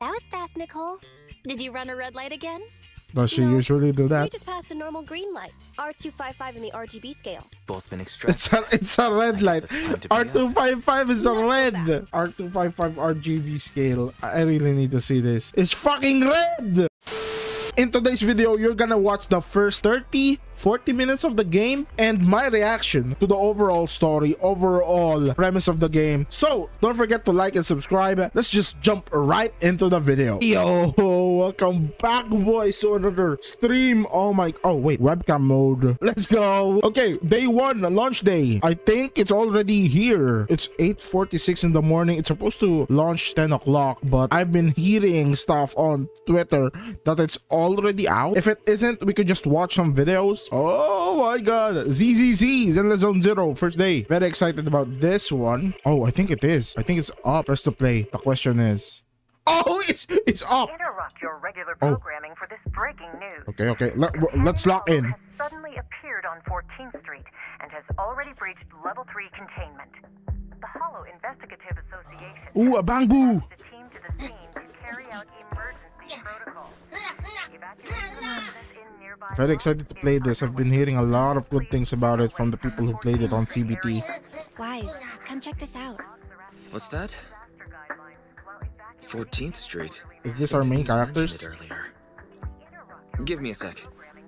That was fast, Nicole. Did you run a red light again? Does she No. usually do that? We just passed a normal green light. R255 in the RGB scale. Both been extracted. It's a it's a red light. it's time to bring up. R255 is a Not so red. R255 RGB scale. I really need to see this. It's fucking red. In today's video, you're gonna watch the first 30, 40 minutes of the game and my reaction to the overall story, overall premise of the game. So, don't forget to like and subscribe. Let's just jump right into the video. Yo, welcome back, boys, to another stream. Oh my, oh wait, webcam mode. Let's go. Okay, day one, launch day. I think it's already here. It's 8.46 in the morning. It's supposed to launch 10 o'clock, but I've been hearing stuff on Twitter that it's already out. If it isn't, we could just watch some videos. Oh my god. ZZZ, Zenless Zone Zero, first day. Very excited about this one. Oh, I think it is. I think it's up. Press to play. The question is... Oh, it's it's up. Interrupt your regular Oh. programming for this breaking news. Okay, okay. Let, let's lock Hollow in. Has suddenly appeared on 14th Street and has already breached level 3 containment. The Hollow Investigative Association Ooh, a bamboo. dispatched a team to the scene to carry out emergency protocols. The evacuation of residents in nearby Very excited to play this. I've been hearing a lot of good things about it from the people who played it on CBT. Wise, come check this out. What's that? Disaster guidelines while evacuating 14th Street. Is this our main You characters? earlier. Give me a sec.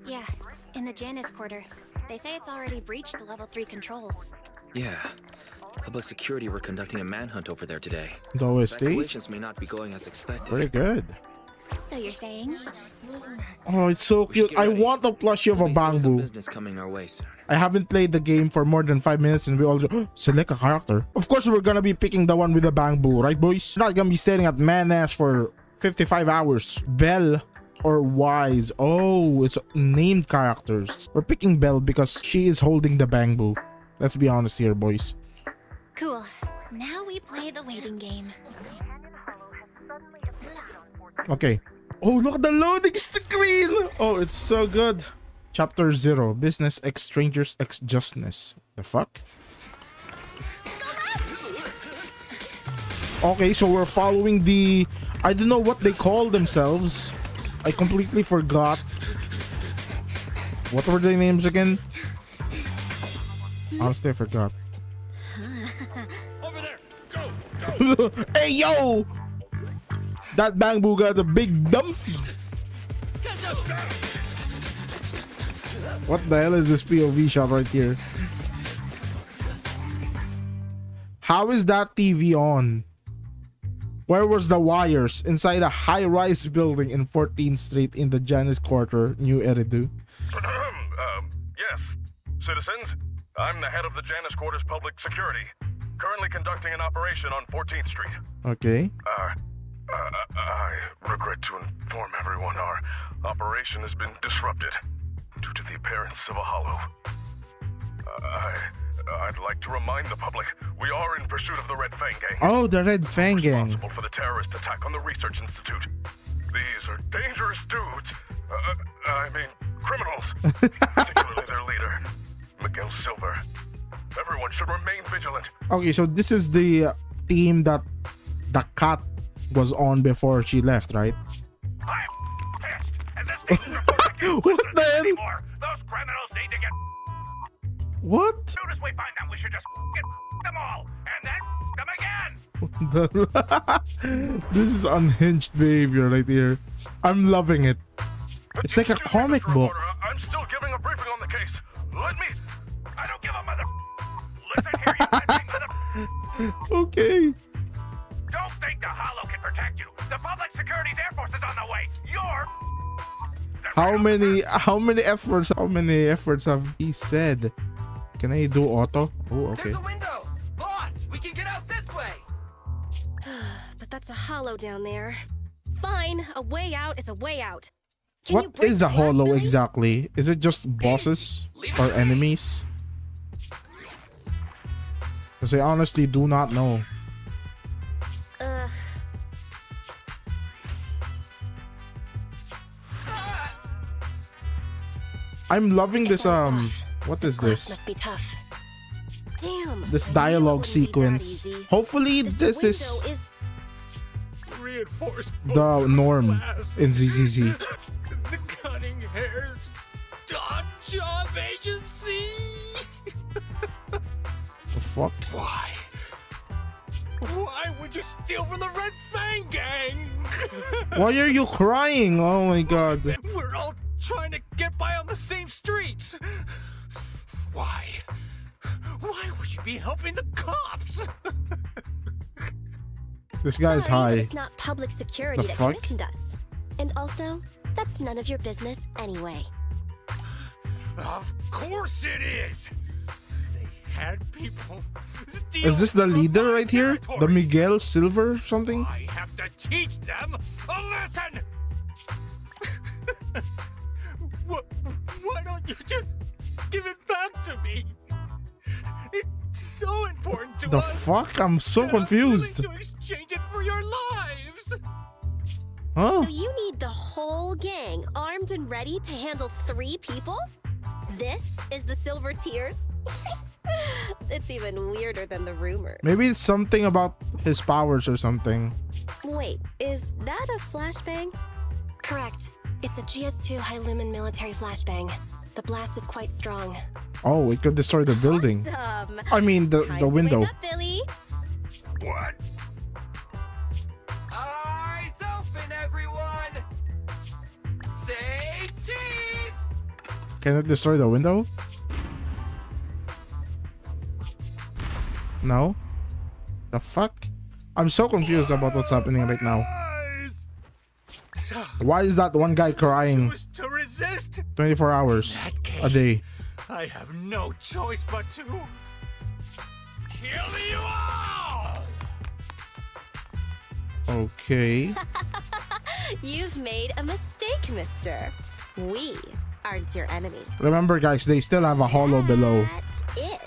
Yeah, in the Janus quarter. They say it's already breached the level 3 controls. Yeah. Public security were conducting a manhunt over there today. The OST? Evacuations may not be going as expected. Very good. So you're saying? Oh, it's so cute. I want the plushie of a They say some bamboo. business coming our way soon. I haven't played the game for more than five minutes and we already oh, select a character. Of course, we're gonna be picking the one with the bamboo, right, boys? We're not gonna be staring at man ass for 55 hours. Belle or Wise. Oh, it's named characters. We're picking Belle because she is holding the bamboo. Let's be honest here, boys. Cool. Now we play the waiting game. Canyon Hollow has suddenly appeared on 14th Okay. Oh, look at the loading screen. Oh, it's so good. Chapter 0. Business X Strangers X Justness. The fuck? Okay, so we're following the... I don't know what they call themselves. I completely forgot. What were their names again? Honestly, I forgot. Over there! Go! Go! hey, yo! That bamboo got a big dump. What the hell is this POV shot right here? How is that TV on? Where was the wires? Inside a high-rise building in 14th Street in the Janus Quarter, New Eridu. um, yes. Citizens, I'm the head of the Janus Quarters Public Security, currently conducting an operation on 14th Street. Okay. Uh, uh, I regret to inform everyone our operation has been disrupted due to the appearance of a hollow. Uh, I, I'd like to remind the public we are in pursuit of the Red Fang Gang. Oh, the Red Fang Gang. responsible for the terrorist attack on the Research Institute. These are dangerous dudes. Uh, uh, I mean, criminals. particularly their leader, Miguel Silver. Everyone should remain vigilant. Okay, so this is the uh, team that the cat was on before she left, right? I'm pissed, and this needs to report What the hell? anymore. Those criminals need to get. What? As soon as we find them, we should just get them all, and then them again. this is unhinged behavior right here. I'm loving it. It's like a comic book. I'm still giving a briefing on the case. Let me. I don't give a mother. Listen here, you mother. Okay. Don't think the Hollow can protect you. The Public Air Force is on the way. You're. How many how many efforts how many efforts have he said? Can I do auto? Oh, okay. There's a window! Boss! We can get out this way! But that's a hollow down there. Fine, a way out is a way out. Can you What break is a hollow Billy? exactly? Is it just bosses Leave it or enemies? Because I honestly do not know. Ugh. I'm loving this um tough. What is this? Must be tough. Damn. This I knew it dialogue wouldn't be that sequence. Hopefully This this is is Reinforced the norm in ZZZ. The Cunning Hares Dot Job Agency. The fuck? Why? Why would you steal from the Red Fang Gang? Why are you crying? Oh my god. This guy's high. It's not public security The that fuck? commissioned us. And also, that's none of your business anyway. Of course it is. They had people. Is this the leader my right here? The. Miguel Silver or something? I have to teach them a lesson. Wh- Why don't you just give it back to me? It's so important to The us. fuck? I'm so that I'm confused. willing to exchange it for your lives. Huh? So you need the whole gang armed and ready to handle three people? This is the Silver Tears? it's even weirder than the rumor. Maybe it's something about his powers or something. Wait, is that a flashbang? Correct. It's a GS2 high lumen military flashbang. The blast is quite strong. Oh, it could destroy the building. Awesome. I mean, the, Time the window. Up, Billy. What? Eyes open, everyone! Say cheese! Can it destroy the window? No? The fuck? I'm so confused about what's happening right now. Why is that one guy crying choose to resist? 24 hours that case, a day? I have no choice but to kill you all! Okay. You've made a mistake, mister. We aren't your enemy. Remember, guys, they still have a hollow below. That is.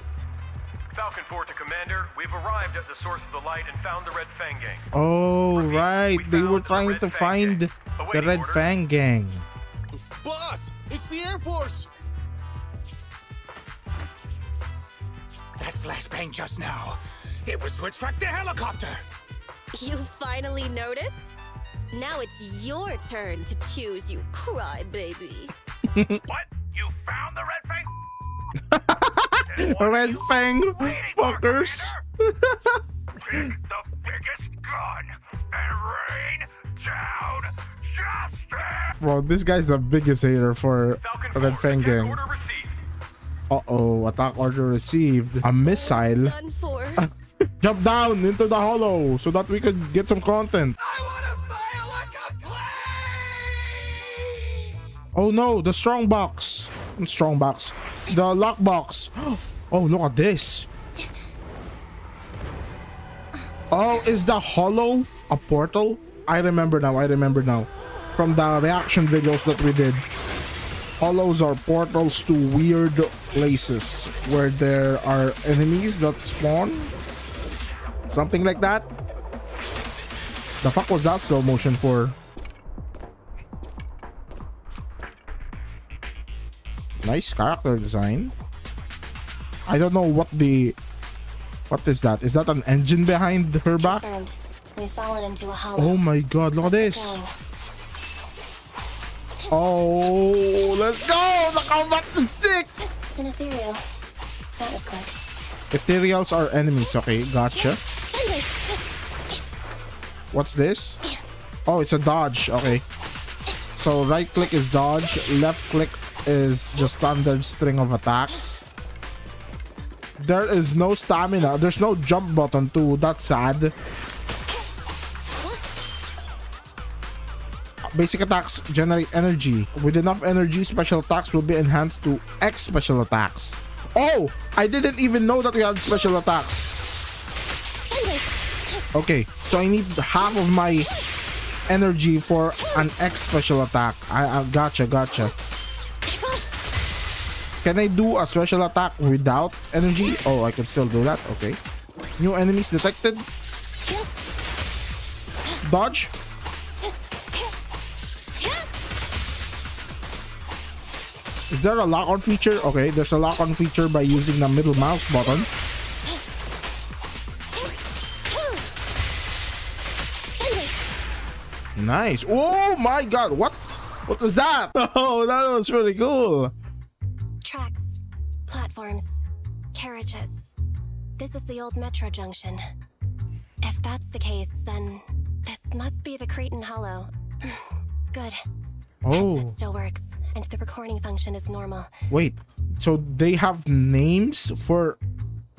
Falcon 4 to Commander, we've arrived at the source of the light and found the Red Fang Gang. Oh, Repeat, right. we They were trying Red to Fang find Gang. the Awaiting Red orders. Fang Gang. Boss, it's the Air Force! That flashbang just now, it was to attract the helicopter! You finally noticed? Now it's your turn to choose, you crybaby. What? You found the Red Fang? What Red Fang fuckers. Bro, this guy's the biggest hater for Falcon 4, Red Fang attack Gang. received. Uh-oh, attack order received. A missile. Done for. Jump down into the hollow so that we could get some content. I wanna fire a! Oh no, the strong box. Strong box. The lock box. Oh, look at this. Oh, is the hollow a portal? I remember now. I remember now. From the reaction videos that we did. Hollows are portals to weird places where there are enemies that spawn. Something like that. The fuck was that slow motion for? Nice character design. I don't know what the... What is that? Is that an engine behind her back? We've fallen into a hollow. Oh my god, look at this. Oh, let's go! The combat is sick! An ethereal. That was quick. Ethereals are enemies, okay, gotcha. What's this? Oh, it's a dodge, okay. So right click is dodge, left click is the standard string of attacks. There is no stamina, there's no jump button too, that's sad. Basic attacks generate energy. With enough energy, special attacks will be enhanced to X special attacks. Oh, I didn't even know that we had special attacks. Okay, so I need half of my energy for an X special attack. I, I gotcha, gotcha. Can I do a special attack without energy? Oh, I can still do that. Okay. New enemies detected. Dodge. Is there a lock-on feature? Okay, there's a lock-on feature by using the middle mouse button. nice. Oh my god, what? What was that? Oh, that was really cool. Tracks, platforms, carriages. This is the old metro junction. If that's the case, then this must be the Cretan Hollow. Good. Oh, Headset still works, and the recording function is normal. wait. So they have names for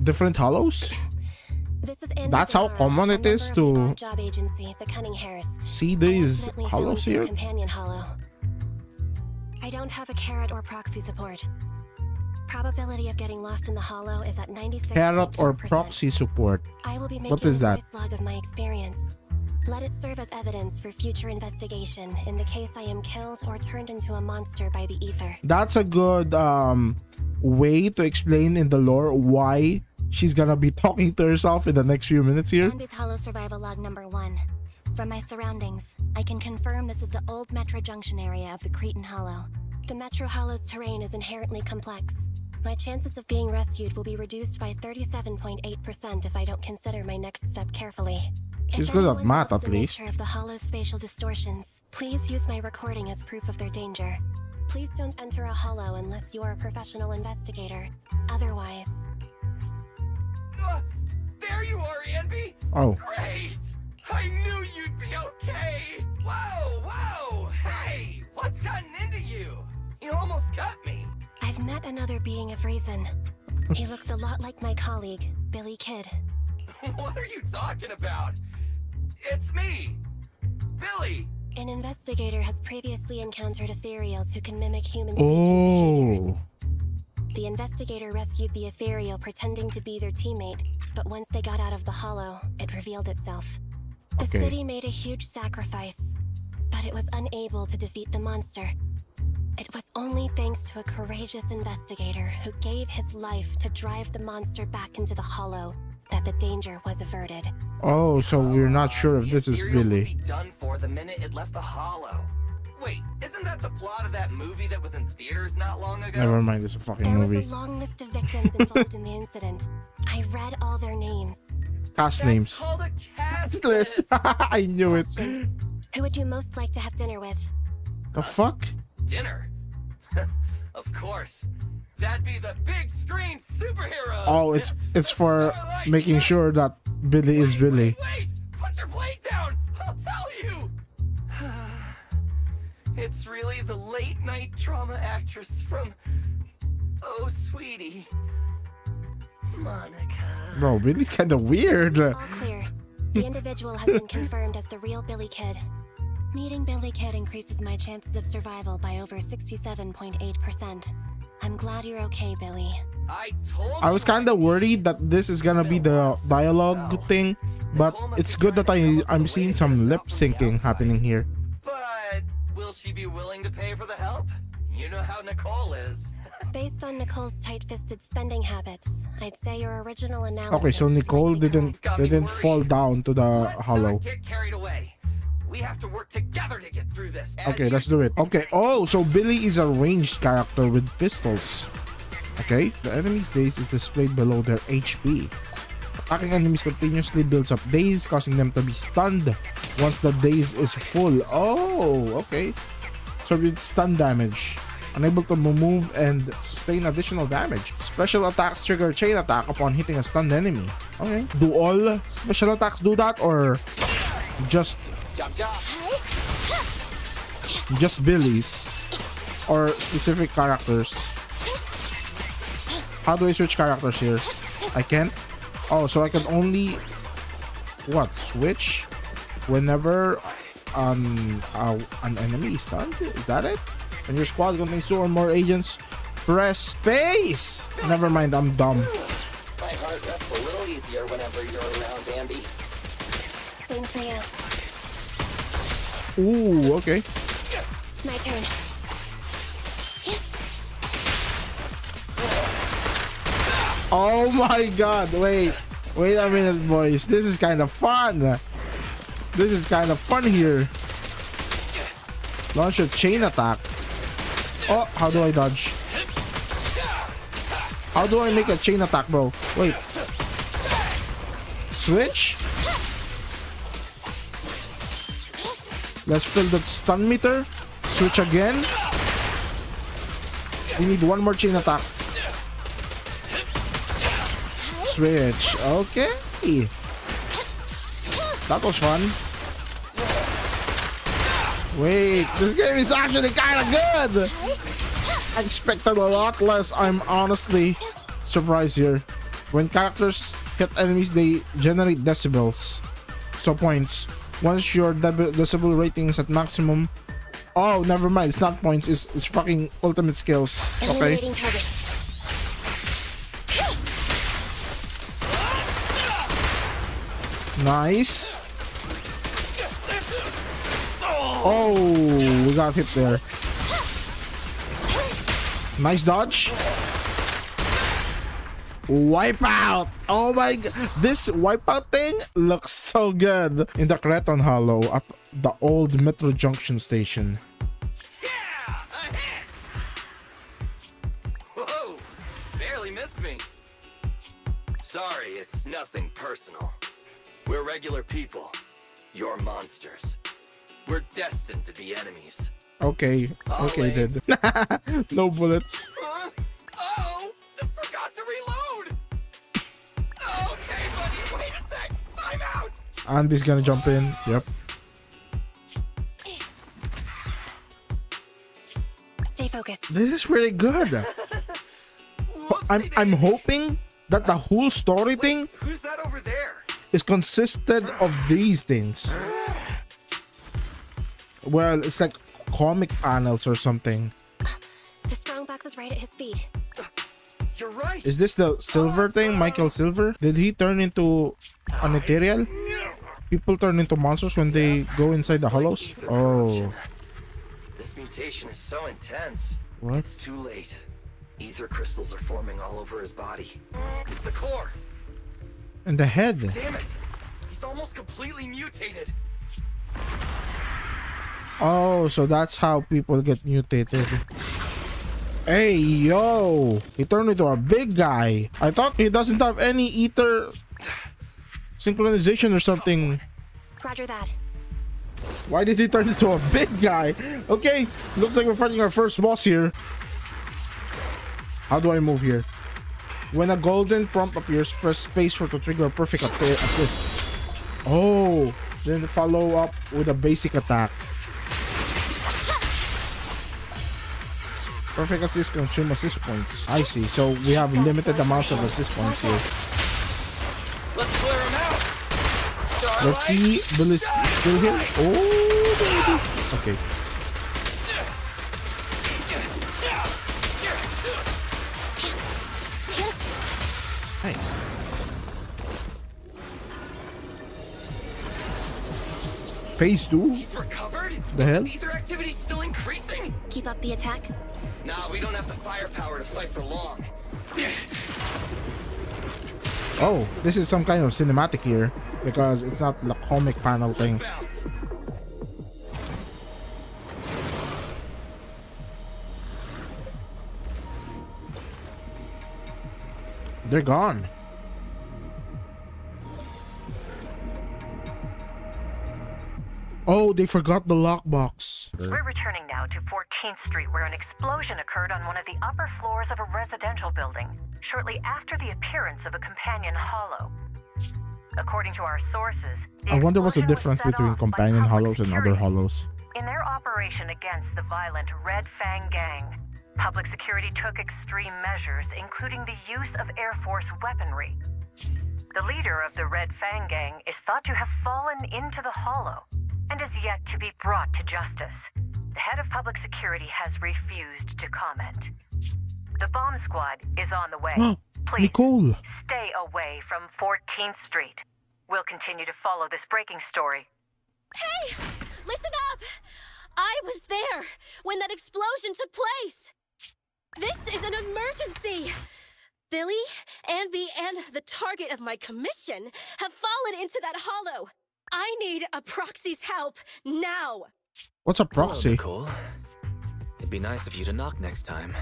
different hollows? This is That's how common it is member of the to job agency, the. See these hollows here? Companion hollow. I don't have a carrot or proxy support. Probability of getting lost in the hollow is at 96 Carrot or proxy support? I will be making What is that? log of my experience. Let it serve as evidence for future investigation in the case I am killed or turned into a monster by the ether. That's a good um way to explain in the lore why she's gonna be talking to herself in the next few minutes here. Anby's Hollow survival log number one. From my surroundings, I can confirm this is the old Metro Junction area of the Cretan Hollow. The Metro Hollow's terrain is inherently complex. My chances of being rescued will be reduced by 37.8% if I don't consider my next step carefully. She's good at math, at least. of the Hollow's spatial distortions, please use my recording as proof of their danger. Please don't enter a Hollow unless you are a professional investigator. Otherwise, Uh, there you are, Anby! Oh, Great! I knew you'd be okay! Whoa, whoa! Hey! What's gotten into you? You almost cut me! I've met another being of reason. He looks a lot like my colleague, Billy Kid. what are you talking about? It's me! Billy! An investigator has previously encountered ethereals who can mimic human speech oh. behavior. oh, The investigator rescued the ethereal pretending to be their teammate, but once they got out of the hollow, it revealed itself. The Okay. city made a huge sacrifice, but it was unable to defeat the monster. It was only thanks to a courageous investigator who gave his life to drive the monster back into the hollow that the danger was averted. oh. So we're not sure if this is Ethereal Billy. be done for the minute it left the hollow. Wait, isn't that the plot of that movie that was in theaters not long ago? Never mind, this a fucking There was movie. a long list of victims involved in the incident. I read all their names. Cast That's names. called a cast List. list. I knew it. Who would you most like to have dinner with? The fuck? Dinner. of course. That'd be the big screen superheroes. Oh, it's it's The for Starlight making Knights. sure that Billy is Billy. Wait, wait! Put your blade down! I'll tell you! it's really the late night drama actress from Oh Sweetie. Monica. Bro, Billy's kind of weird. All clear. The individual has been confirmed as the real Billy Kid. Meeting Billy Kid increases my chances of survival by over 67.8%. I'm glad you're okay, Billy. I told I was kind of worried that this is gonna be the dialogue thing, but it's good that I I'm seeing some lip syncing happening here. But will she be willing to pay for the help? You know how Nicole is. Based on Nicole's tight-fisted spending habits, I'd say your original analysis. Okay, so Nicole didn't didn't fall down to the Let's hollow. not get carried away. We have to work together to get through this. Okay, let's do it. Okay. Oh, so Billy is a ranged character with pistols. Okay, the enemy's daze is displayed below their HP. Attacking enemies continuously builds up daze, causing them to be stunned once the daze is full. Oh, okay. So with stun damage, unable to move and sustain additional damage. Special attacks trigger chain attack upon hitting a stunned enemy. Okay. Do all special attacks do that or just. Just Billy's or specific characters. How do I switch characters here? I can't. Oh, so I can only what switch whenever um uh, an enemy is stunned. Is that it? And your squad contains two or more agents. Press space. Never mind, I'm dumb. My heart rests a little easier whenever you're around, Anby. Same for you. Ooh, okay. My turn. Oh my god, wait. Wait a minute, boys. This is kind of fun. This is kind of fun here. Launch a chain attack. Oh, how do I dodge? How do I make a chain attack, bro? Wait. Switch? Let's fill the stun meter. Switch again. We need one more chain attack. Switch. Okay. That was fun. Wait, this game is actually kind of good. I expected a lot less. I'm honestly surprised here. When characters hit enemies, they generate decibels. So points. Once your decibel rating is at maximum. Oh, never mind. It's not points. It's, it's fucking ultimate skills. Okay. Nice. Oh, we got hit there. Nice dodge. Wipeout! Oh my god, this wipeout thing looks so good in the Cretan Hollow at the old Metro Junction station. Yeah! A hit! Whoa! Barely missed me. Sorry, it's nothing personal. We're regular people. You're monsters. We're destined to be enemies. Okay, okay, then. no bullets. Out! Anby's gonna jump in. Yep. Stay focused. This is really good. I'm I'm hoping that the whole story thing Who's that over there? is consisted of these things. Well, it's like comic panels or something. The strong box is right at his feet. You're right. Is this the silver thing? Michael Silver? Did he turn into an ethereal? People turn into monsters when they go inside the hollows? Oh. This mutation is so intense. What? It's too late. Ether crystals are forming all over his body. It's the core. And the head. Damn it! He's almost completely mutated. Oh, so that's how people get mutated. Hey, yo! He turned into a big guy. I thought he doesn't have any ether synchronization or something. Roger that. Why did he turn into a big guy? Okay, looks like we're fighting our first boss here. How do I move here? When a golden prompt appears, press space for to trigger a perfect assist. Oh, then follow up with a basic attack. Perfect assist consume assist points. I see. So we have limited amounts of assist points here. Let's clear him out. Let's see. Bill is still here. Oh, baby. Okay. Nice. Phase two? He's recovered? The hell? Is ether activity still increasing? Keep up the attack. Nah, we don't have the firepower to fight for long. Oh, this is some kind of cinematic here because it's not the comic panel thing. They're gone. Oh, they forgot the lockbox. We're returning now to 14th Street, where an explosion occurred on one of the upper floors of a residential building, shortly after the appearance of a companion hollow. According to our sources, I wonder what's the difference between companion hollows and other hollows. In their operation against the violent Red Fang Gang, public security took extreme measures, including the use of Air Force weaponry. The leader of the Red Fang Gang is thought to have fallen into the hollow and is yet to be brought to justice. The head of public security has refused to comment. The bomb squad is on the way. Please Nicole. stay away from 14th Street. We'll continue to follow this breaking story. Hey! Listen up! I was there when that explosion took place! This is an emergency! Billy, Anby, and the target of my commission have fallen into that hollow. I need a proxy's help now. What's a Hello, proxy? Nicole. It'd be nice of you to knock next time.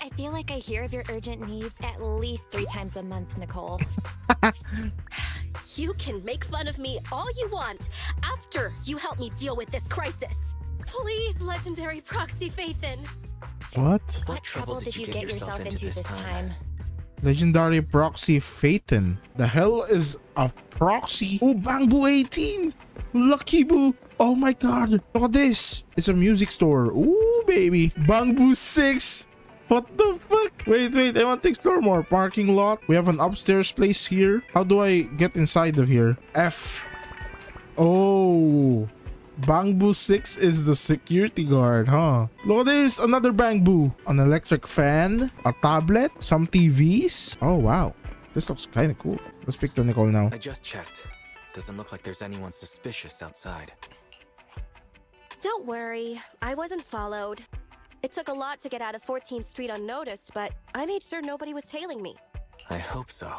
I feel like I hear of your urgent needs at least three times a month, Nicole. You can make fun of me all you want after you help me deal with this crisis. Please, legendary proxy Phaethon. What? What trouble did you get yourself into this time? Legendary proxy Phaethon. The hell is a proxy? Oh, Bamboo 18. Lucky Boo. Oh my god. Look at this. It's a music store. Ooh, baby. Bamboo 6. What the fuck? Wait, wait. I want to explore more. Parking lot. We have an upstairs place here. How do I get inside of here? F. Oh. Bamboo 6 is the security guard, huh? Look at this! Another Bamboo! An electric fan, a tablet, some TVs. Oh, wow. This looks kind of cool. Let's pick to Nicole now. I just checked. Doesn't look like there's anyone suspicious outside. Don't worry, I wasn't followed. It took a lot to get out of 14th Street unnoticed, but I made sure nobody was tailing me. I hope so.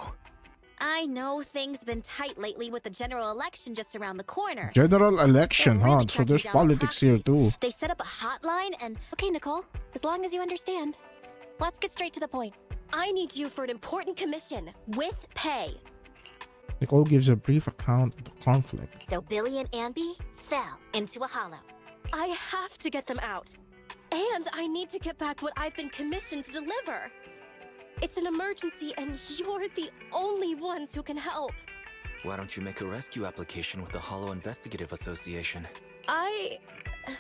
I know things been tight lately with the general election just around the corner. General election, really huh? So there's politics here too. They set up a hotline and Okay, Nicole, as long as you understand. Let's get straight to the point. I need you for an important commission with pay. Nicole gives a brief account of the conflict. so Billy and Anby fell into a hollow. I have to get them out. And I need to get back what I've been commissioned to deliver. It's an emergency, and you're the only ones who can help. Why don't you make a rescue application with the Hollow Investigative Association? I uh,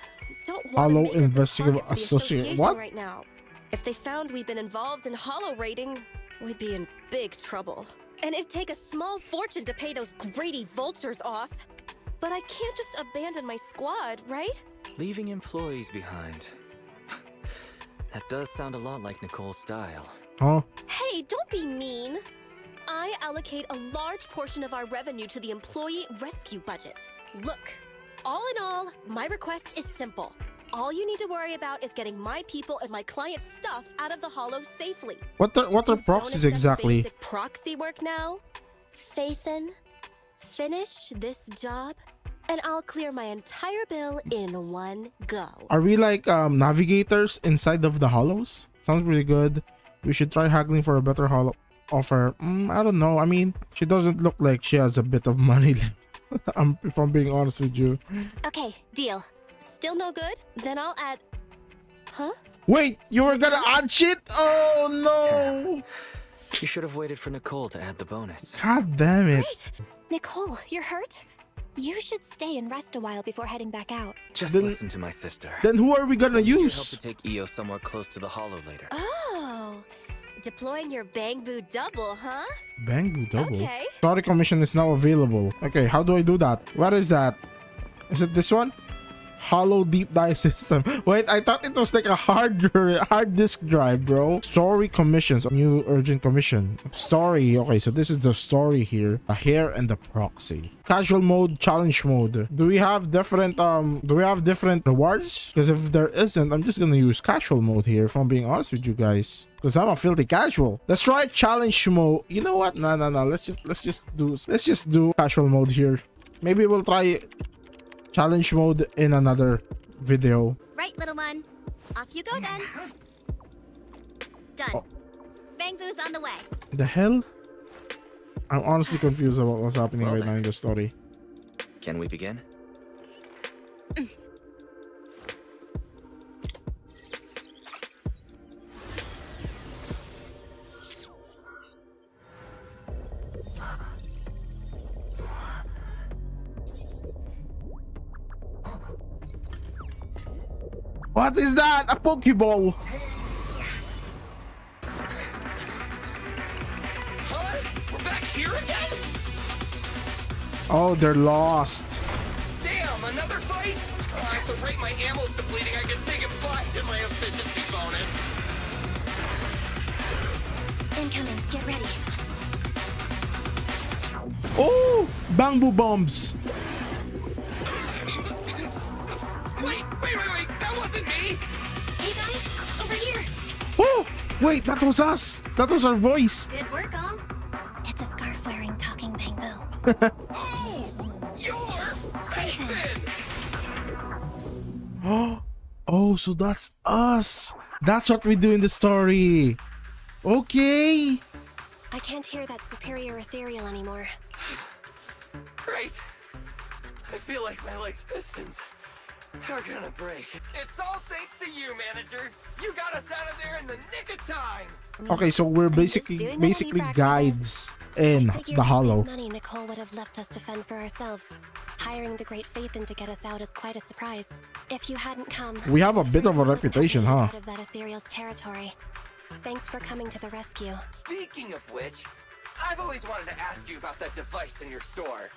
don't want Hollow to make us a Investigative target for the Associa- association what? right now. If they found we'd been involved in hollow raiding, we'd be in big trouble. And it'd take a small fortune to pay those greedy vultures off. But I can't just abandon my squad, right? Leaving employees behind. That does sound a lot like Nicole's style. Huh? Hey, don't be mean. I allocate a large portion of our revenue to the employee rescue budget. Look, all in all, my request is simple. All you need to worry about is getting my people and my clients' stuff out of the hollow safely. What are, what are Don't proxies accept exactly? Basic proxy work now. Phaethon, finish this job, and I'll clear my entire bill in one go. Are we like um, navigators inside of the hollows? Sounds pretty good. We should try haggling for a better hollow offer. Mm, I don't know. I mean, she doesn't look like she has a bit of money left. I'm, if I'm being honest with you. Okay, deal. Still no good? Then I'll add. Huh? Wait, you were gonna add shit? Oh no! You should have waited for Nicole to add the bonus. God damn it. Nicole, you're hurt? You should stay and rest a while before heading back out. Just Then- listen to my sister. Then who are we gonna Need your help use? to take EO somewhere close to the Hollow later. Oh, deploying your Bang Boo double, huh? Bamboo double. Okay. Sorry, commission is now available. Okay, how do I do that? Where is that? Is it this one? Hollow deep dive system. Wait, I thought it was like a hard hard disk drive, bro. Story commissions. New urgent commission. Story. Okay, so this is the story here. The hair and the proxy. Casual mode, challenge mode. Do we have different um do we have different rewards? Because if there isn't, I'm just gonna use casual mode here if I'm being honest with you guys. Because I'm a filthy casual. Let's try challenge mode. You know what? No, no, no. Let's just let's just do let's just do casual mode here. Maybe we'll try challenge mode in another video. Right, little one. Off you go then. Done. Oh. Bang Boo's on the way. The hell? I'm honestly confused about what's happening Well right then. now in the story. Can we begin? What is that? A Pokeball! Huh? We're back here again? Oh, they're lost. Damn, another fight? Oh, at the rate my ammo's depleting, I can say goodbye to my efficiency bonus. Incoming, get ready. Oh, bamboo bombs. Wasn't me! Hey guys, over here. Oh, wait, that was us. That was our voice. Good work, all. It's a scarf wearing talking bamboo. Oh! You're Phaethon! Oh, so that's us. That's what we do in the story. Okay. I can't hear that superior ethereal anymore. Great. I feel like my legs pistons are gonna break. It's all thanks to you, manager. You got us out of there in the nick of time. Okay, so we're basically doing that any basically guides in the the Hollow. Money Nicole would have left us to fend for ourselves. Hiring the Great Phaethon to get us out is quite a surprise. If you hadn't come, We have a bit of a Fern would have reputation, huh? Out of that ethereal's territory. Thanks for coming to the rescue. Speaking of which, I've always wanted to ask you about that device in your store.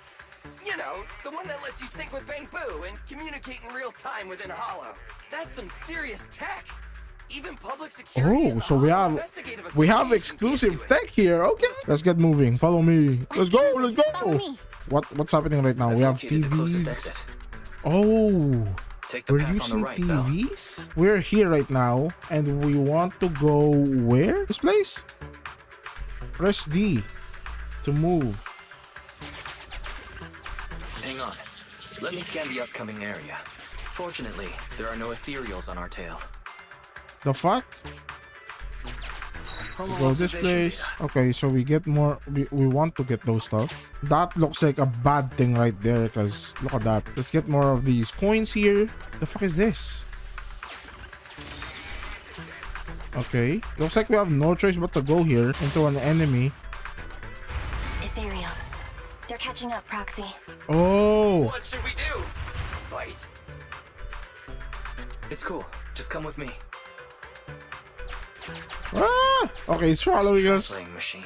You know, the one that lets you sync with Bang Boo and communicate in real time within Hollow. That's some serious tech. Even public security. Oh, so we have we have exclusive can't do it. tech here. Okay, let's get moving. Follow me. Let's go. Let's go. What what's happening right now? We have located the closest TVs. Oh, Take the we're path the using right, Belle. TVs. We're here right now, and we want to go where? This place. Press D to move. Let me scan the upcoming area. Fortunately, there are no ethereals on our tail. The fuck? Holo Go this place. Okay, so we get more. We, we want to get those stuff. That looks like a bad thing right there because look at that. Let's get more of these coins here. The fuck is this? Okay, looks like we have no choice but to go here into an enemy. Ethereals. They're catching up, Proxy. Oh, What should we do? Fight? It's cool. Just come with me. ah! Okay, it's following us. Machine.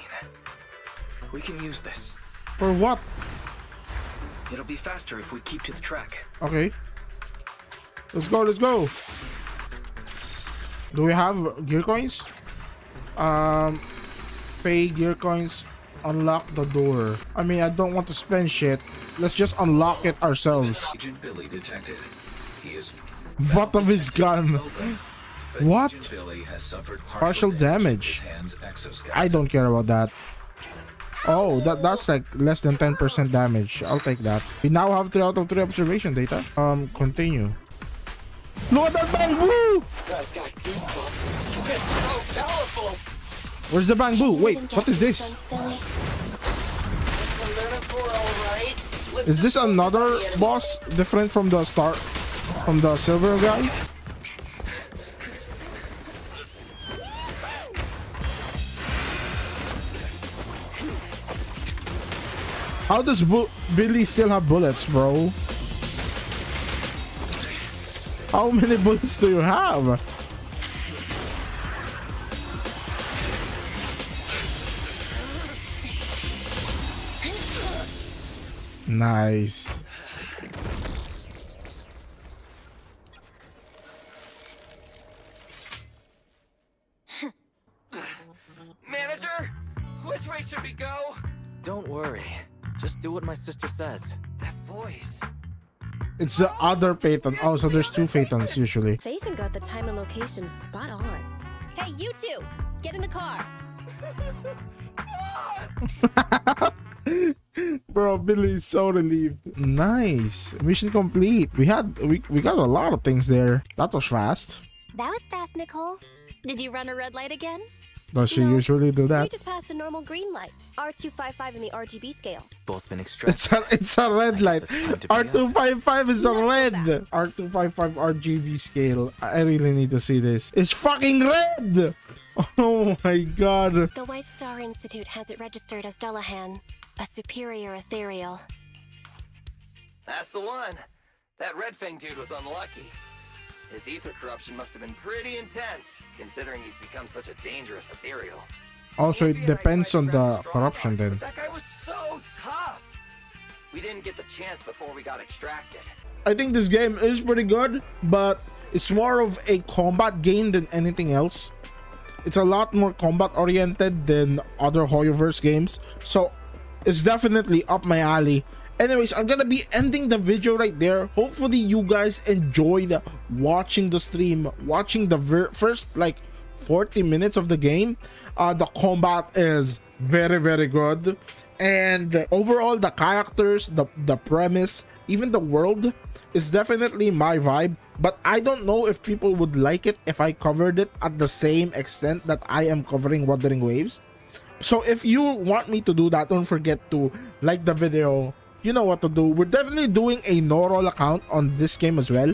We can use this. For what? It'll be faster if we keep to the track. Okay. Let's go, let's go. Do we have gear coins? Um, pay gear coins, unlock the door. I mean, I don't want to spend shit. Let's just unlock it ourselves. Agent Billy detected. He is Butt of his gun. open. What? Billy has suffered Partial partial, damage. to his hand's exoskeleton. I don't care about that. Oh, that that's like less than 10% damage. I'll take that. We now have 3 out of 3 observation data. Um, continue. Look at that bamboo! I've got goosebumps. It's so powerful. Where's the bamboo? Wait, what is this? goosebumps, Billy. It's a metaphor, all right. Let's Is this just focus on another boss different from the star from the silver guy? How does Bu- Billy still have bullets, bro? How many bullets do you have? Nice. Manager, which way should we go? Don't worry. Just do what my sister says. That voice. It's the other Phaethon. Oh, so there's two Phaethons usually. Phaethon got the time and location spot on. Hey, you two! Get in the car! Bro, Billy is so relieved. Nice. Mission complete. We had we, we got a lot of things there. That was fast. That was fast, Nicole. Did you run a red light again? Does she No, usually do that? We just passed a normal green light. R255 in the RGB scale. Both been extracted. It's a it's a red light. it's time to pay up. R255 is a Not red. R255 RGB scale. I really need to see this. It's fucking red. Oh my god. The White Star Institute has it registered as Dullahan, a superior ethereal. That's the one. That Red Fang dude was unlucky. His ether corruption must have been pretty intense, considering he's become such a dangerous ethereal. Oh, also, it depends on the corruption parts, then. That guy was so tough. We didn't get the chance before we got extracted. I think this game is pretty good, but it's more of a combat game than anything else. It's a lot more combat oriented than other Hoyoverse games, so it's definitely up my alley. Anyways, I'm gonna be ending the video right there. Hopefully, you guys enjoyed watching the stream, watching the first like 40 minutes of the game. Uh, the combat is very, very good, and overall, the characters, the the premise, even the world is definitely my vibe. But I don't know if people would like it if I covered it at the same extent that I am covering Wuthering Waves. So if you want me to do that, don't forget to like the video, you know what to do. We're definitely doing a no-roll account on this game as well.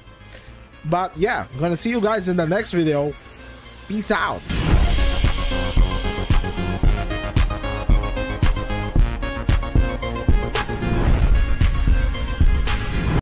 But yeah, I'm gonna see you guys in the next video. Peace out.